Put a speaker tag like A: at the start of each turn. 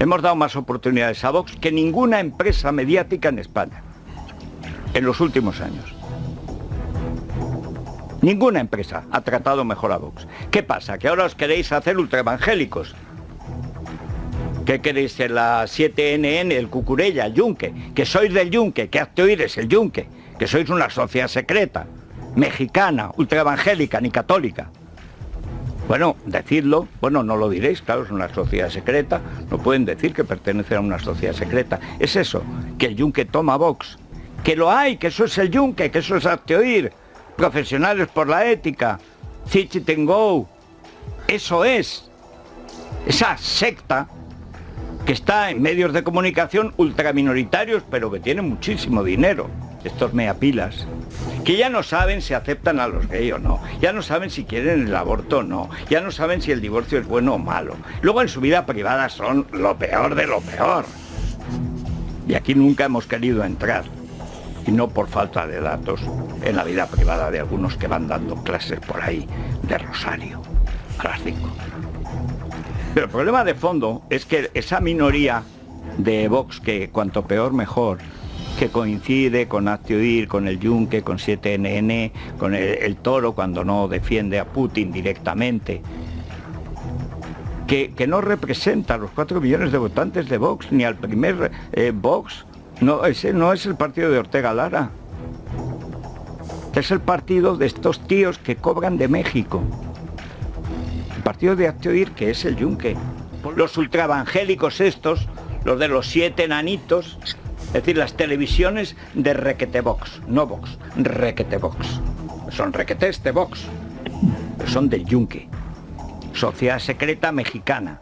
A: Hemos dado más oportunidades a Vox que ninguna empresa mediática en España en los últimos años. Ninguna empresa ha tratado mejor a Vox. ¿Qué pasa? Que ahora os queréis hacer ultraevangélicos. ¿Qué queréis en la 7NN, el Cucurella, el Yunque? Que sois del Yunque, que hazte oír es el Yunque, que sois una sociedad secreta, mexicana, ultraevangélica, ni católica. Bueno, decidlo, bueno, no lo diréis, claro, es una sociedad secreta, no pueden decir que pertenece a una sociedad secreta. Es eso, que el Yunque toma Vox, que lo hay, que eso es el Yunque, que eso es hazte oír, profesionales por la ética, Go, eso es, esa secta que está en medios de comunicación ultraminoritarios, pero que tienen muchísimo dinero, estos meapilas, que ya no saben si aceptan a los gays o no, ya no saben si quieren el aborto o no, ya no saben si el divorcio es bueno o malo. Luego en su vida privada son lo peor de lo peor. Y aquí nunca hemos querido entrar y no por falta de datos en la vida privada de algunos que van dando clases por ahí de Rosario a las 5. Pero el problema de fondo es que esa minoría de Vox, que cuanto peor mejor, que coincide con Actioir, con el Yunque, con 7NN, con el, Toro cuando no defiende a Putin directamente, que, no representa a los 4 millones de votantes de Vox, ni al primer eh, Vox, no, es el partido de Ortega Lara. Es el partido de estos tíos que cobran de México. El partido de Actioir, que es el Yunque. Los ultraevangélicos estos, los de los siete enanitos, es decir, las televisiones de Requetebox, no Vox, Requetebox. Son requetes de Vox, son del Yunque. Sociedad secreta mexicana.